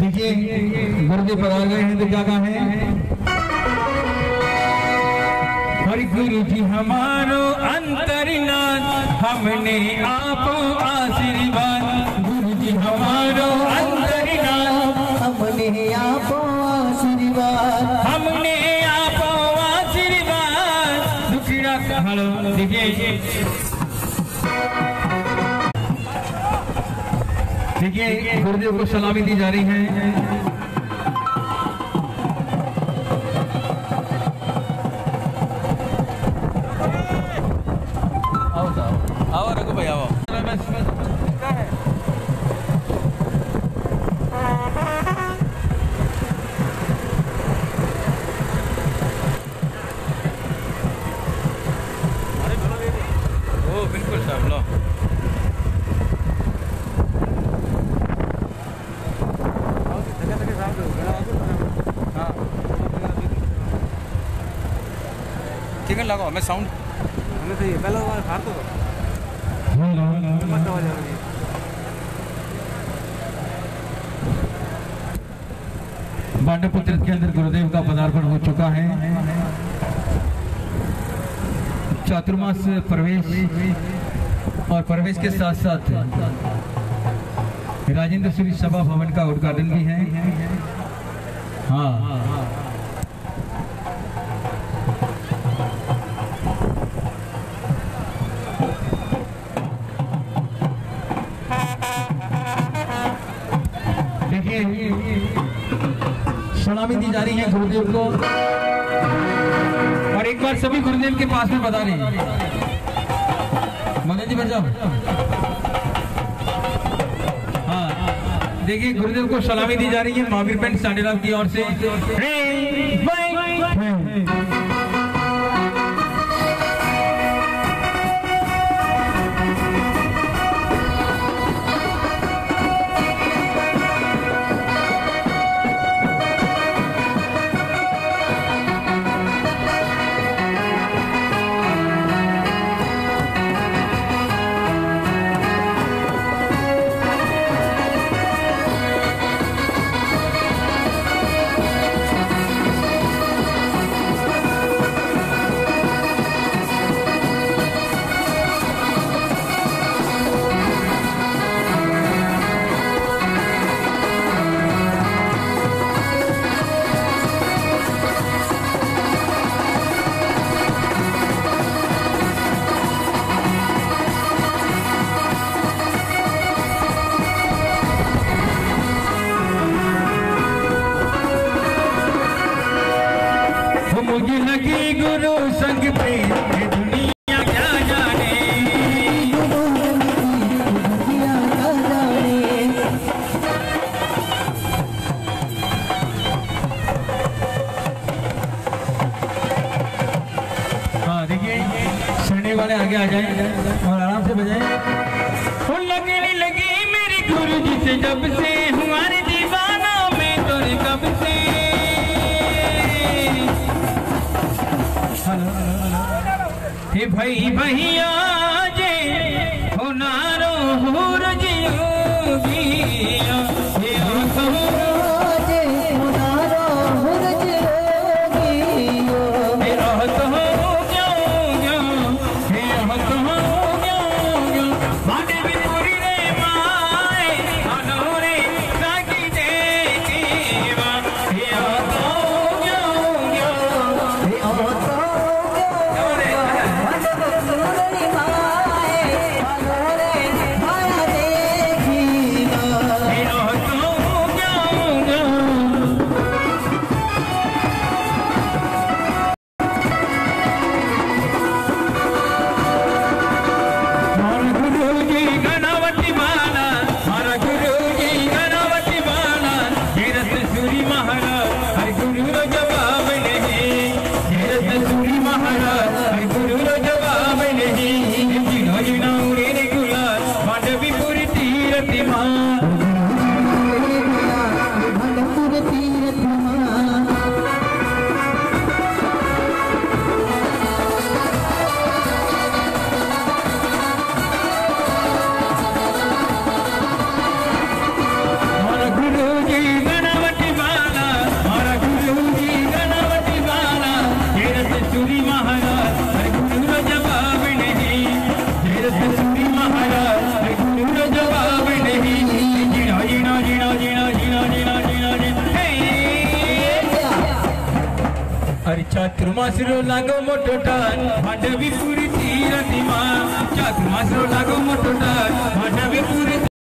देखिए गुरुदेव पर आ गए हैं तो क्या हरि गुरु जी, हमारो अंतरनाथ, हमने आप आशीर्वाद। गुरु जी, हमारो अंतरनाथ, हमने आप आशीर्वाद। हमने आप आशीर्वाद। दुखड़ा हेलो देखिए गुरुदेव को सलामी दी जा रही है। ठीक है लगाओ मैं साउंड पांडवपुत्र के अंदर गुरुदेव का पदार्पण हो चुका है। चातुर्मास प्रवेश और प्रवेश के साथ साथ राजेंद्र श्री सभा भवन का उद्घाटन भी है। हाँ। सलामी दी जा रही है गुरुदेव को। और एक बार सभी गुरुदेव के पास में बता रहे मदन जी बचाओ हाँ देखिए, गुरुदेव को सलामी दी जा रही है महावीर पेंट सांडेलाल की ओर से। मुझे लगी गुरु संग पे दुनिया हाँ वाले आगे आ जाए और आराम से बजाए। वो लगने लगी मेरी गुरु जी से जब से हे भाई भैया अरे चातुर्मासरो लागो मोठो टाण भांडवी पुरी ती रतिमा चातुर्मासरो लागो मोटो टान, भांडवी पुरी